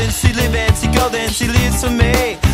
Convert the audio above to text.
then she lives, and she goes, and she lives for me.